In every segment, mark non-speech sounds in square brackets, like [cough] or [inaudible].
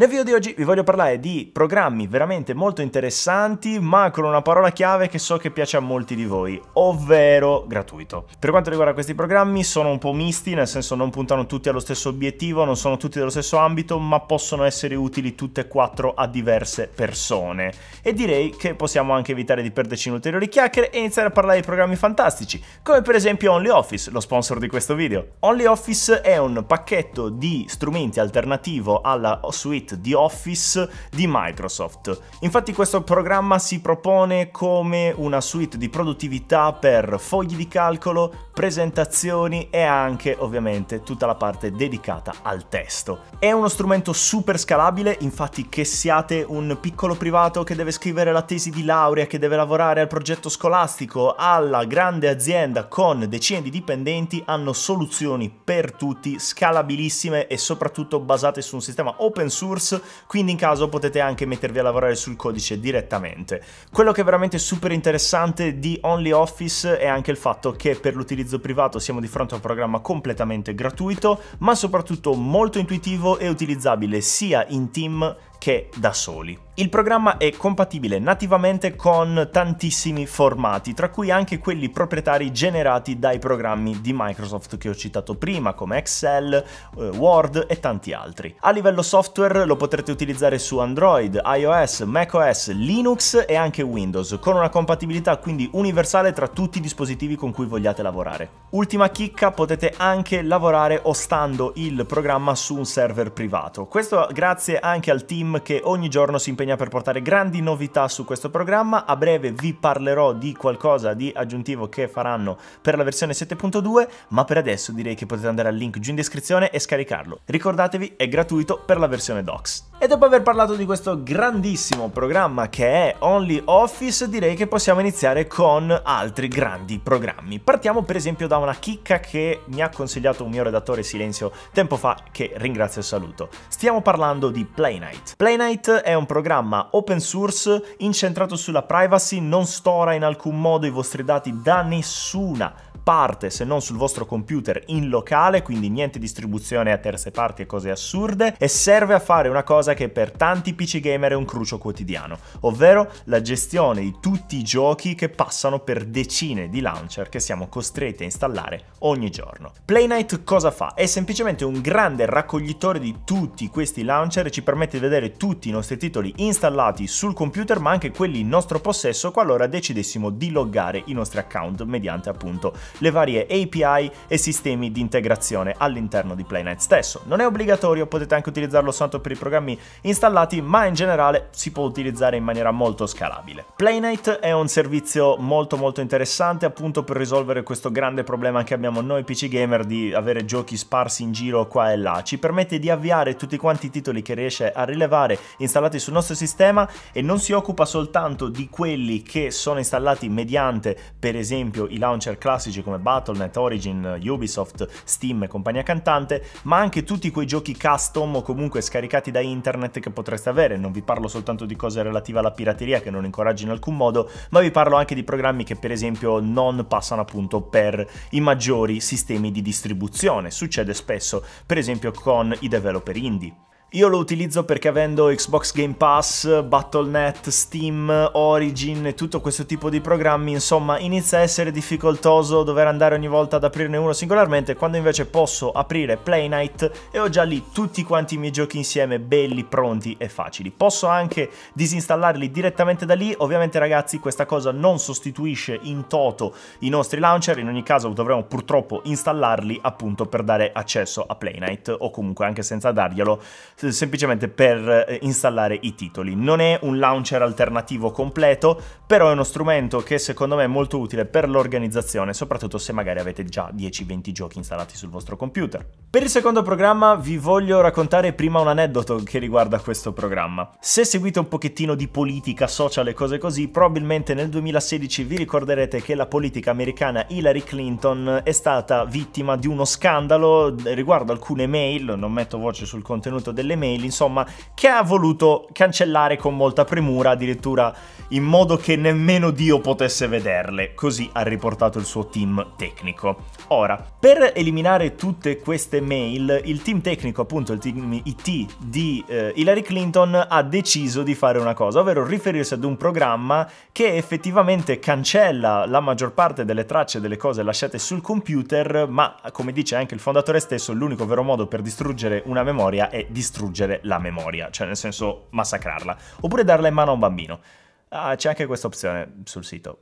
Nel video di oggi vi voglio parlare di programmi veramente molto interessanti, ma con una parola chiave che so che piace a molti di voi, ovvero gratuito. Per quanto riguarda questi programmi sono un po' misti, nel senso non puntano tutti allo stesso obiettivo, non sono tutti dello stesso ambito, ma possono essere utili tutte e quattro a diverse persone. E direi che possiamo anche evitare di perderci in ulteriori chiacchiere e iniziare a parlare di programmi fantastici, come per esempio OnlyOffice, lo sponsor di questo video. OnlyOffice è un pacchetto di strumenti alternativo alla suite di Office di Microsoft. Infatti questo programma si propone come una suite di produttività per fogli di calcolo, presentazioni e anche ovviamente tutta la parte dedicata al testo. È uno strumento super scalabile, infatti che siate un piccolo privato che deve scrivere la tesi di laurea, che deve lavorare al progetto scolastico, alla grande azienda con decine di dipendenti, hanno soluzioni per tutti, scalabilissime e soprattutto basate su un sistema open source source, quindi in caso potete anche mettervi a lavorare sul codice direttamente. Quello che è veramente super interessante di OnlyOffice è anche il fatto che per l'utilizzo privato siamo di fronte a un programma completamente gratuito, ma soprattutto molto intuitivo e utilizzabile sia in team che da soli. Il programma è compatibile nativamente con tantissimi formati, tra cui anche quelli proprietari generati dai programmi di Microsoft che ho citato prima, come Excel, eh, Word e tanti altri. A livello software lo potrete utilizzare su Android, iOS, macOS, Linux e anche Windows, con una compatibilità quindi universale tra tutti i dispositivi con cui vogliate lavorare. Ultima chicca, potete anche lavorare ostando il programma su un server privato. Questo grazie anche al team che ogni giorno si impegna per portare grandi novità su questo programma. A breve vi parlerò di qualcosa di aggiuntivo che faranno per la versione 7.2, ma per adesso direi che potete andare al link giù in descrizione e scaricarlo. Ricordatevi, è gratuito per la versione Docs. E dopo aver parlato di questo grandissimo programma che è OnlyOffice, direi che possiamo iniziare con altri grandi programmi. Partiamo per esempio da una chicca che mi ha consigliato un mio redattore Silenzio tempo fa, che ringrazio e saluto. Stiamo parlando di Playnite. Playnite è un programma open source incentrato sulla privacy, non stora in alcun modo i vostri dati da nessuna parte se non sul vostro computer in locale, quindi niente distribuzione a terze parti e cose assurde, e serve a fare una cosa che per tanti PC gamer è un crucio quotidiano, ovvero la gestione di tutti i giochi che passano per decine di launcher che siamo costretti a installare ogni giorno. Playnite cosa fa? È semplicemente un grande raccoglitore di tutti questi launcher e ci permette di vedere tutti i nostri titoli installati sul computer, ma anche quelli in nostro possesso qualora decidessimo di loggare i nostri account mediante appunto le varie API e sistemi di integrazione all'interno di Playnite stesso. Non è obbligatorio, potete anche utilizzarlo soltanto per i programmi installati, ma in generale si può utilizzare in maniera molto scalabile. Playnite è un servizio molto molto interessante appunto per risolvere questo grande problema che abbiamo noi PC gamer di avere giochi sparsi in giro qua e là. Ci permette di avviare tutti quanti i titoli che riesce a rilevare installati sul nostro sistema e non si occupa soltanto di quelli che sono installati mediante per esempio i launcher classici come Battle.net, Origin, Ubisoft, Steam e compagnia cantante, ma anche tutti quei giochi custom o comunque scaricati da internet che potreste avere. Non vi parlo soltanto di cose relative alla pirateria che non incoraggio in alcun modo, ma vi parlo anche di programmi che per esempio non passano appunto per i maggiori sistemi di distribuzione. Succede spesso, per esempio con i developer indie. Io lo utilizzo perché avendo Xbox Game Pass, Battle.net, Steam, Origin e tutto questo tipo di programmi, insomma, inizia a essere difficoltoso dover andare ogni volta ad aprirne uno singolarmente, quando invece posso aprire Playnite e ho già lì tutti quanti i miei giochi insieme, belli, pronti e facili. Posso anche disinstallarli direttamente da lì, ovviamente ragazzi questa cosa non sostituisce in toto i nostri launcher, in ogni caso dovremo purtroppo installarli appunto per dare accesso a Playnite o comunque anche senza darglielo semplicemente per eh, installare i titoli. Non è un launcher alternativo completo, però è uno strumento che secondo me è molto utile per l'organizzazione, soprattutto se magari avete già 10-20 giochi installati sul vostro computer. Per il secondo programma vi voglio raccontare prima un aneddoto che riguarda questo programma. Se seguite un pochettino di politica, social e cose così, probabilmente nel 2016 vi ricorderete che la politica americana Hillary Clinton è stata vittima di uno scandalo riguardo alcune mail, non metto voce sul contenuto delle delle mail, insomma, che ha voluto cancellare con molta premura, addirittura in modo che nemmeno Dio potesse vederle, così ha riportato il suo team tecnico. Ora, per eliminare tutte queste mail, il team tecnico, appunto il team IT di eh, Hillary Clinton, ha deciso di fare una cosa, ovvero riferirsi ad un programma che effettivamente cancella la maggior parte delle tracce delle cose lasciate sul computer, ma come dice anche il fondatore stesso, l'unico vero modo per distruggere una memoria è distruggere la memoria, cioè nel senso massacrarla, oppure darla in mano a un bambino. Ah, c'è anche questa opzione sul sito.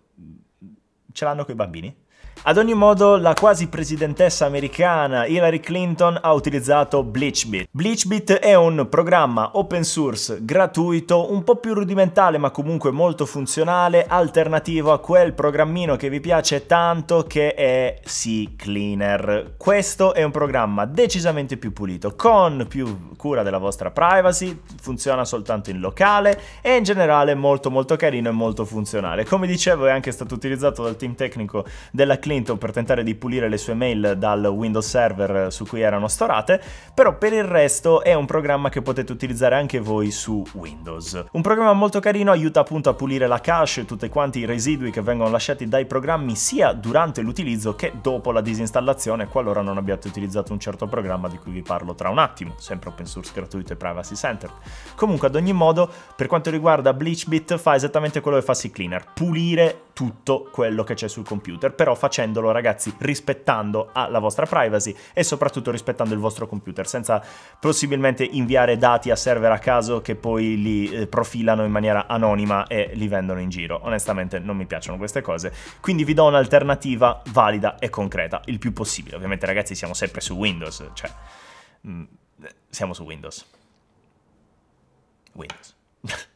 Ce l'hanno quei bambini? Ad ogni modo, la quasi presidentessa americana Hillary Clinton ha utilizzato BleachBit. BleachBit è un programma open source gratuito, un po' più rudimentale ma comunque molto funzionale, alternativo a quel programmino che vi piace tanto che è CCleaner. Questo è un programma decisamente più pulito, con più cura della vostra privacy, funziona soltanto in locale e in generale molto molto carino e molto funzionale. Come dicevo è anche stato utilizzato dal team tecnico della Clinton Clinton per tentare di pulire le sue mail dal Windows Server su cui erano storate, però per il resto è un programma che potete utilizzare anche voi su Windows. Un programma molto carino, aiuta appunto a pulire la cache, tutti quanti i residui che vengono lasciati dai programmi sia durante l'utilizzo che dopo la disinstallazione, qualora non abbiate utilizzato un certo programma di cui vi parlo tra un attimo, sempre open source gratuito e privacy centered. Comunque ad ogni modo, per quanto riguarda BleachBit fa esattamente quello che fa CCleaner, pulire tutto quello che c'è sul computer, però facendolo ragazzi rispettando la vostra privacy e soprattutto rispettando il vostro computer, senza possibilmente inviare dati a server a caso che poi li eh, profilano in maniera anonima e li vendono in giro. Onestamente non mi piacciono queste cose, quindi vi do un'alternativa valida e concreta, il più possibile. Ovviamente ragazzi siamo sempre su Windows, cioè mm, siamo su Windows. Windows. [laughs]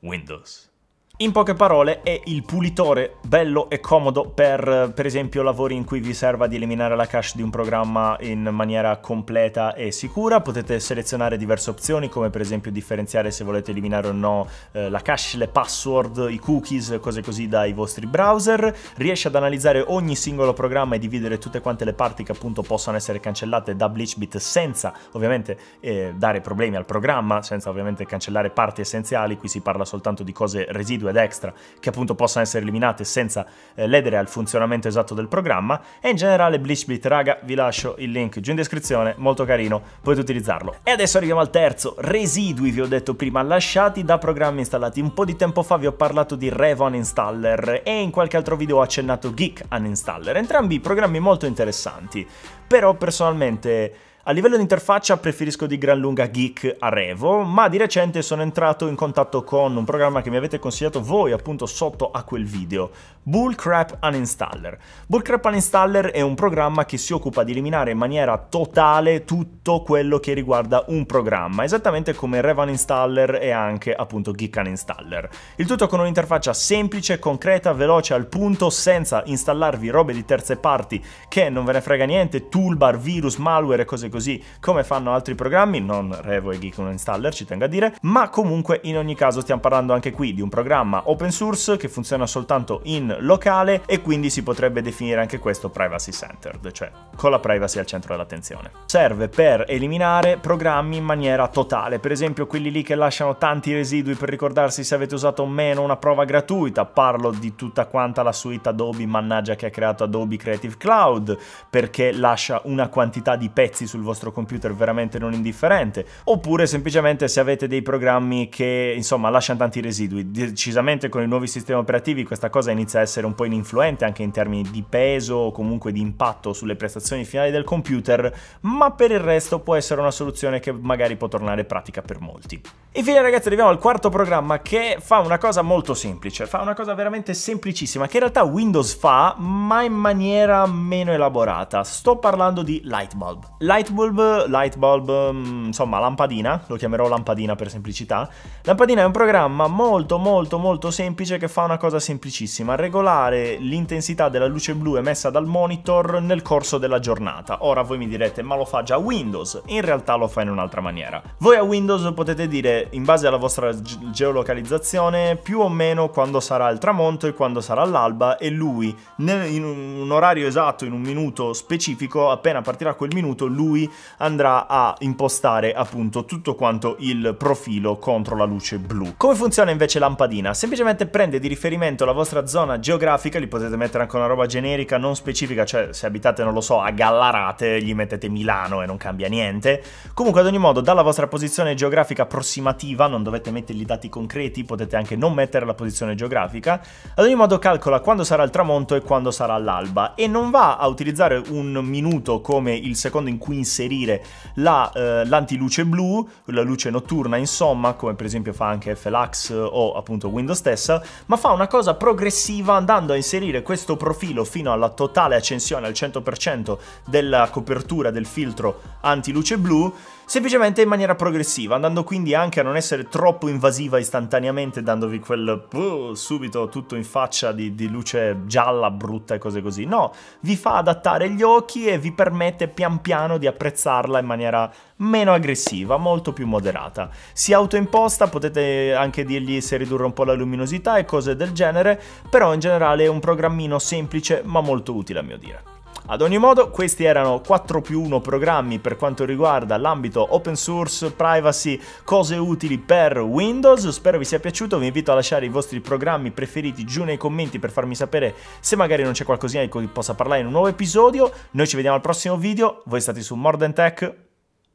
Windows. In poche parole è il pulitore bello e comodo per per esempio lavori in cui vi serva di eliminare la cache di un programma in maniera completa e sicura, potete selezionare diverse opzioni come per esempio differenziare se volete eliminare o no eh, la cache, le password, i cookies, cose così dai vostri browser, riesce ad analizzare ogni singolo programma e dividere tutte quante le parti che appunto possono essere cancellate da BleachBit senza ovviamente eh, dare problemi al programma, senza ovviamente cancellare parti essenziali, qui si parla soltanto di cose residue ed extra che appunto possano essere eliminate senza eh, ledere al funzionamento esatto del programma. E in generale BleachBit raga vi lascio il link giù in descrizione molto carino potete utilizzarlo. E adesso arriviamo al terzo residui vi ho detto prima lasciati da programmi installati. Un po' di tempo fa vi ho parlato di Revo Uninstaller e in qualche altro video ho accennato Geek Uninstaller entrambi programmi molto interessanti. Però personalmente a livello di interfaccia preferisco di gran lunga Geek a Revo, ma di recente sono entrato in contatto con un programma che mi avete consigliato voi appunto sotto a quel video, Bullcrap Uninstaller. Bullcrap Uninstaller è un programma che si occupa di eliminare in maniera totale tutto quello che riguarda un programma, esattamente come Revo Uninstaller e anche appunto Geek Uninstaller. Il tutto con un'interfaccia semplice, concreta, veloce, al punto, senza installarvi robe di terze parti che non ve ne frega niente, toolbar, virus, malware e cose così così come fanno altri programmi, non Revo e Geek Installer ci tengo a dire, ma comunque in ogni caso stiamo parlando anche qui di un programma open source che funziona soltanto in locale e quindi si potrebbe definire anche questo privacy centered, cioè con la privacy al centro dell'attenzione. Serve per eliminare programmi in maniera totale, per esempio quelli lì che lasciano tanti residui per ricordarsi se avete usato o meno una prova gratuita, parlo di tutta quanta la suite Adobe mannaggia che ha creato Adobe Creative Cloud, perché lascia una quantità di pezzi sul vostro computer veramente non indifferente, oppure semplicemente se avete dei programmi che insomma lasciano tanti residui. Decisamente con i nuovi sistemi operativi questa cosa inizia a essere un po' ininfluente anche in termini di peso o comunque di impatto sulle prestazioni finali del computer, ma per il resto può essere una soluzione che magari può tornare pratica per molti. Infine ragazzi arriviamo al quarto programma che fa una cosa molto semplice, fa una cosa veramente semplicissima che in realtà Windows fa ma in maniera meno elaborata. Sto parlando di Lightbulb. Lightbulb Lightbulb, Lightbulb, mm, insomma lampadina, lo chiamerò lampadina per semplicità. Lampadina è un programma molto molto molto semplice che fa una cosa semplicissima, regolare l'intensità della luce blu emessa dal monitor nel corso della giornata. Ora voi mi direte, ma lo fa già Windows? In realtà lo fa in un'altra maniera. Voi a Windows potete dire, in base alla vostra geolocalizzazione, più o meno quando sarà il tramonto e quando sarà l'alba e lui, in un orario esatto, in un minuto specifico, appena partirà quel minuto, lui lui andrà a impostare appunto tutto quanto il profilo contro la luce blu. Come funziona invece lampadina? Semplicemente prende di riferimento la vostra zona geografica, li potete mettere anche una roba generica, non specifica, cioè se abitate, non lo so, a Gallarate, gli mettete Milano e non cambia niente. Comunque ad ogni modo, dalla vostra posizione geografica approssimativa, non dovete mettergli dati concreti, potete anche non mettere la posizione geografica, ad ogni modo calcola quando sarà il tramonto e quando sarà l'alba e non va a utilizzare un minuto come il secondo in cui inserire la, eh, l'antiluce blu, la luce notturna insomma, come per esempio fa anche FLAX o appunto Windows stessa, ma fa una cosa progressiva andando a inserire questo profilo fino alla totale accensione al 100% della copertura del filtro antiluce blu semplicemente in maniera progressiva, andando quindi anche a non essere troppo invasiva istantaneamente, dandovi quel uh, subito tutto in faccia di, di, luce gialla, brutta e cose così. No, vi fa adattare gli occhi e vi permette pian piano di apprezzarla in maniera meno aggressiva, molto più moderata. Si autoimposta, potete anche dirgli se ridurre un po' la luminosità e cose del genere, però in generale è un programmino semplice ma molto utile a mio dire. Ad ogni modo, questi erano 4 più 1 programmi per quanto riguarda l'ambito open source, privacy, cose utili per Windows. Spero vi sia piaciuto, vi invito a lasciare i vostri programmi preferiti giù nei commenti per farmi sapere se magari non c'è qualcosina di cui possa parlare in un nuovo episodio. Noi ci vediamo al prossimo video, voi state su More Than Tech,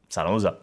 salusa!